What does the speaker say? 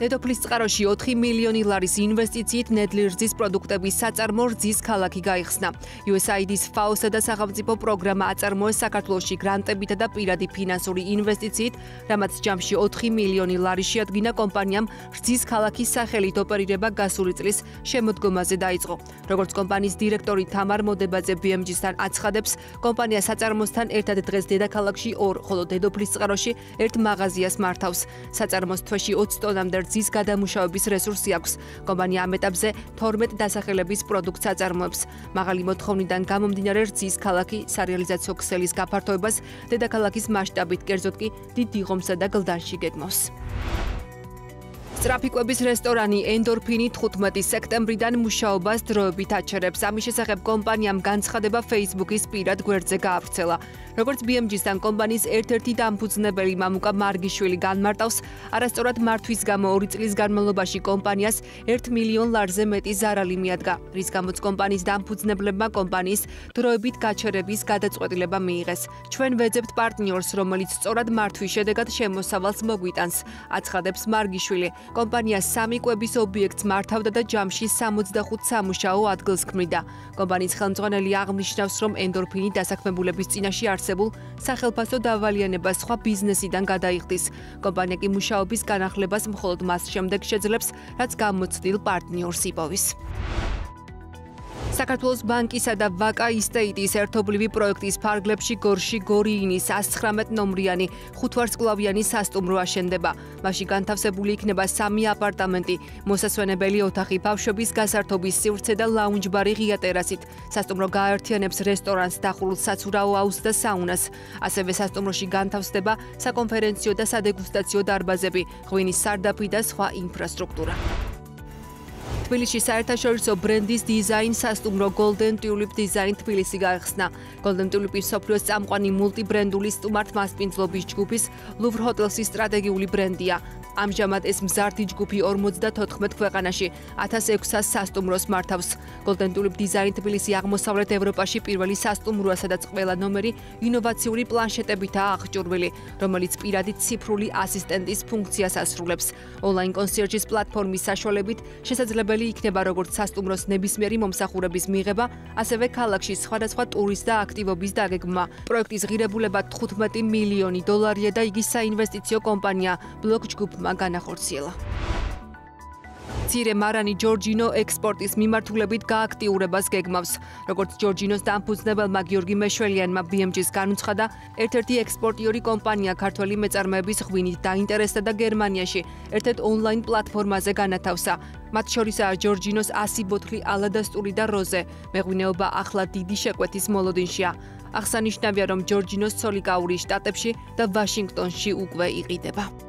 დედოფლის წყაროში 4 მილიონი ლარის ინვესტიციით ნედლი რძის პროდუქტების საწარმო რძის ქალაქი გაიხსნა. USAID-ის FAO-სა და სახელმწიფო პროგრამა აწარმოეს საქართველოსში გრანტებითა და პირადი ფინანსური ინვესტიციით, რამაც ჯამში 4 მილიონი ლარი შეადგინა კომპანიამ რძის ქალაქის სახელით ოპერირება გასული წლის შემოდგომაზე დაიწყო. როგორც კომპანიის დირექტორი თამარ მოდებაძე BMG-სთან აცხადებს, კომპანია საწარმოსთან ერთად დღეს დედაქალაქში 2, ხოლო დედოფლის წყაროში ერთ მაღაზიას მართავს. საწარმოს თვეში 20 ტონამდე რძის გადამუშავების რესურსი აქვს. კომპანია ამ ეტაპზე 12 დასახელების პროდუქტს აწარმოებს. მაღალი მოთხოვნიდან გამომდინარე რძის ქალაქი სარეალიზაციო ქსელის გაფართოებას დედაქალაქის მასშტაბით კერძოდ კი დიდ დიღომსა და გლდანში გეგმავს. სტრაფიკვების რესტორანი ენდორფინი 15 სექტემბრიდან მუშაობას დროებით აჩერებს. ამის შესახებ კომპანიამ განცხადება Facebook-ის პირად გვერდზე გაავრცელა. როგორც BMG-სთან კომპანიის ერთ-ერთი დამფუძნებელი მამუკა მარგიშვილი განმარტავს, არასწორად მართვის გამო 2 წლის განმავლობაში კომპანიას 1 მილიონ ლარზე მეტი ზარალი მიადგა, რის გამოც კომპანიის დამფუძნებლებმა კომპანიის დროებით გაჩერების გადაწყვეტილება მიიღეს. ჩვენ ვეძებთ პარტნიორს, რომელიც სწორად მართვის შედეგად შემოსავალს მოგვიტანს, აცხადებს მარგიშვილი. კომპანია სამი კვების ობიექტს მართავდა და ჯამში 65 სამუშაო ადგილს ქმნიდა. კომპანიის ხელმძღვანელი აღნიშნავს, რომ ენდორფინი დასაქმებულების წინაშე არსებულ სახელფასო დავალიანებას სხვა ბიზნესიდან გადაიხდის. კომპანია კი მუშაობის განახლებას მხოლოდ მას შემდეგ შეძლებს, რაც გამოცდილ პარტნიორს იპოვის. საქართველოს ბანკისა და ვაკა ისტეიტის ერთობლივი პროექტის ფარგლებში გორში გორიინის 119 ნომრიანი ხუთვარსკვლავიანი სასტუმრო აშენდება. მასში განთავსებული იქნება სამი აპარტამენტი, მოსასვენებელი ოთახი, ბავშვების გასართობის სივრცე და ლაუნჯ-ბარი ღია ტერასით. სასტუმრო გააერთიანებს რესტორანს, დახურულ საცურაო აუზს და საუნას. ასევე სასტუმროში განთავსდება საკონფერენციო და სადეგუსტაციო დარბაზები, ღვინის სარდაფი და სხვა ინფრასტრუქტურა. თბილისში საერთაშორისო ბრენდის დიზაინ სასტუმრო Golden Tulip Design თბილისი გაიხსნა. Golden Tulip-ის სოფლიოს წამყვანი მულტიბრენდული სტუმართ მასპინძლობის ჯგუფის Louvre Hotels-ის სტრატეგიული ბრენდია. ამჟამად ეს მზარდი ჯგუფი 54 ქვეყანაში 1600 სასტუმროს მართავს. Golden Tulip Design თბილისი აღმოსავლეთ ევროპაში პირველი სასტუმროა, სადაც ყველა ნომერი ინოვაციური პლანშეტებითაა აღჭურვილი, რომელიც პირადი ციფრული ასისტენტის ფუნქციას ასრულებს. ონლაინ კონსიერჯის პლატფორმის საშუალებით შესაძლებელი იქნება როგორც სასტუმროს ნებისმიერი მომსახურების მიღება, ასევე ქალაქში სხვადასხვა ტურისტ და აქტივობის დაგეგმვა. პროექტის ღირებულება 15 მილიონი დოლარია და იგი საინვესტიციო კომპანია Blockjgroup ჯგუფმა განახორციელა. ცირე მარანი ჯორჯინო ექსპორტის მიმართულებით გააქტიურებას გეგმავს. როგორც ჯორჯინოს დამფუძნებელმა გიორგი მეშველიანმა BMG-ს განუცხადა, ერთ-ერთი ექსპორტიორი კომპანია ქართული მეწარმეების ღვინით დაინტერესდა და გერმანიაში ერთ-ერთ ონლაინ პლატფორმაზე განათავსა. მათ შორისაა ჯორჯინოს 100 ბოთლი ალადასტური და როზე. მეღვინეობა ახლა დიდი შეკვეთის მოლოდინშია. აღსანიშნავია, რომ ჯორჯინოს ცოლიკაური შტატებში და ვაშინგტონში უკვე იყიდება.